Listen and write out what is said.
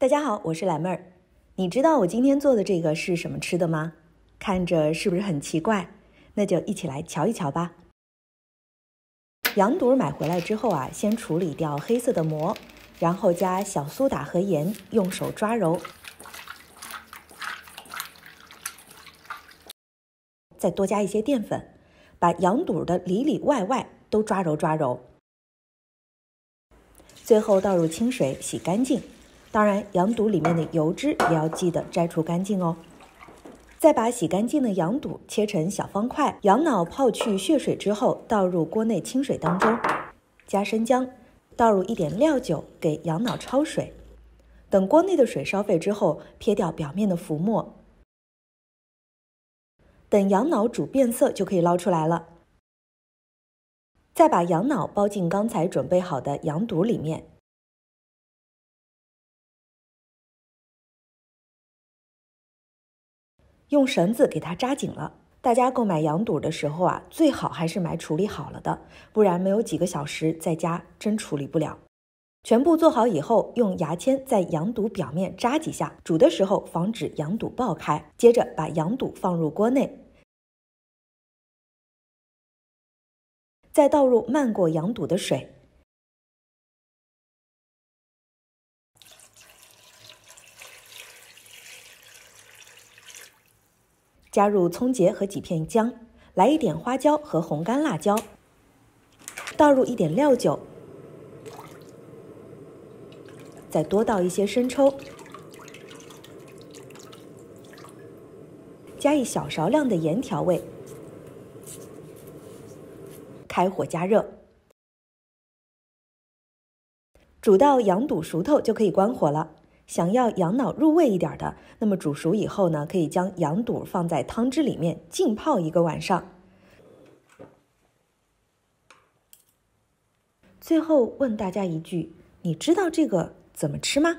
大家好，我是懒妹儿。你知道我今天做的这个是什么吃的吗？看着是不是很奇怪？那就一起来瞧一瞧吧。羊肚买回来之后啊，先处理掉黑色的膜，然后加小苏打和盐，用手抓揉，再多加一些淀粉，把羊肚的里里外外都抓揉抓揉。最后倒入清水洗干净。当然，羊肚里面的油脂也要记得摘除干净哦。再把洗干净的羊肚切成小方块，羊脑泡去血水之后，倒入锅内清水当中，加生姜，倒入一点料酒，给羊脑焯水。等锅内的水烧沸之后，撇掉表面的浮沫。等羊脑煮变色，就可以捞出来了。再把羊脑包进刚才准备好的羊肚里面。用绳子给它扎紧了。大家购买羊肚的时候啊，最好还是买处理好了的，不然没有几个小时在家真处理不了。全部做好以后，用牙签在羊肚表面扎几下，煮的时候防止羊肚爆开。接着把羊肚放入锅内，再倒入漫过羊肚的水。加入葱节和几片姜，来一点花椒和红干辣椒，倒入一点料酒，再多倒一些生抽，加一小勺量的盐调味，开火加热，煮到羊肚熟透就可以关火了。想要羊脑入味一点的，那么煮熟以后呢，可以将羊肚放在汤汁里面浸泡一个晚上。最后问大家一句：你知道这个怎么吃吗？